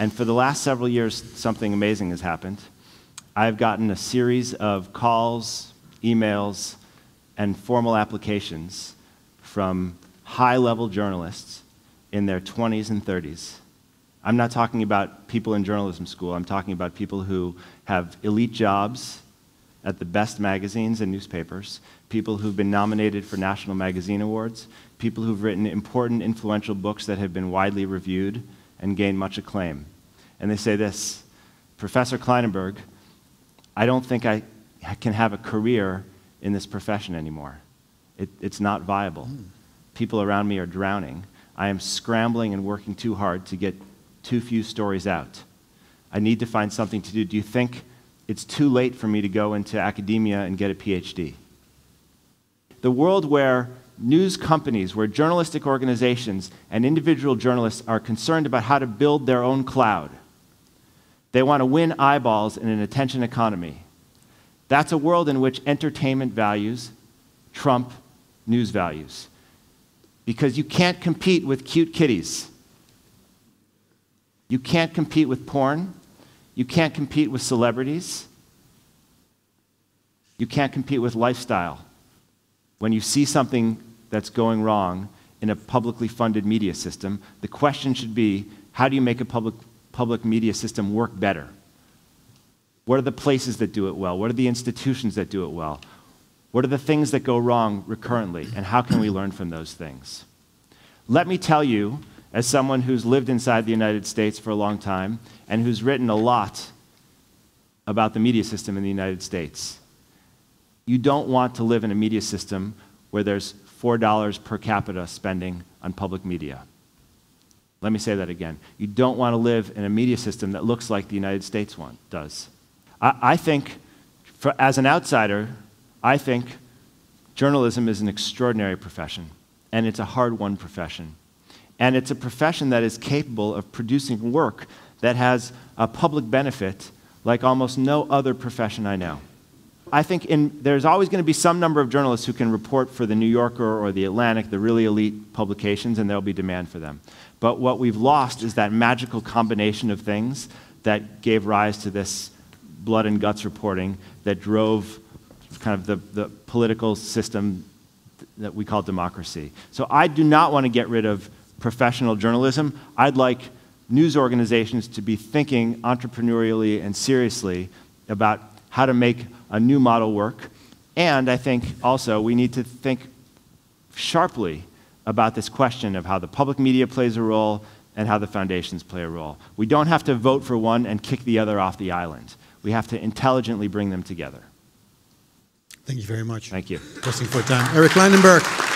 And for the last several years, something amazing has happened. I've gotten a series of calls, emails, and formal applications from high level journalists in their 20s and 30s. I'm not talking about people in journalism school, I'm talking about people who have elite jobs at the best magazines and newspapers, people who've been nominated for national magazine awards, people who've written important, influential books that have been widely reviewed and gained much acclaim. And they say this Professor Klinenberg, I don't think I can have a career in this profession anymore. It, it's not viable. Mm. People around me are drowning. I am scrambling and working too hard to get too few stories out. I need to find something to do. Do you think it's too late for me to go into academia and get a PhD? The world where news companies, where journalistic organizations and individual journalists are concerned about how to build their own cloud. They want to win eyeballs in an attention economy. That's a world in which entertainment values trump news values. Because you can't compete with cute kitties. You can't compete with porn. You can't compete with celebrities. You can't compete with lifestyle. When you see something that's going wrong in a publicly funded media system, the question should be how do you make a public, public media system work better? What are the places that do it well? What are the institutions that do it well? What are the things that go wrong recurrently? And how can we learn from those things? Let me tell you, as someone who's lived inside the United States for a long time and who's written a lot about the media system in the United States, you don't want to live in a media system where there's $4 per capita spending on public media. Let me say that again. You don't want to live in a media system that looks like the United States one does. I, I think, for, as an outsider, I think journalism is an extraordinary profession, and it's a hard won profession. And it's a profession that is capable of producing work that has a public benefit like almost no other profession I know. I think in, there's always going to be some number of journalists who can report for the New Yorker or the Atlantic, the really elite publications, and there'll be demand for them. But what we've lost is that magical combination of things that gave rise to this blood and guts reporting that drove kind of the, the political system that we call democracy. So I do not want to get rid of professional journalism. I'd like news organizations to be thinking entrepreneurially and seriously about how to make a new model work. And I think also we need to think sharply about this question of how the public media plays a role and how the foundations play a role. We don't have to vote for one and kick the other off the island. We have to intelligently bring them together. Thank you very much. Thank you. Pressing for time. Eric Klinenberg.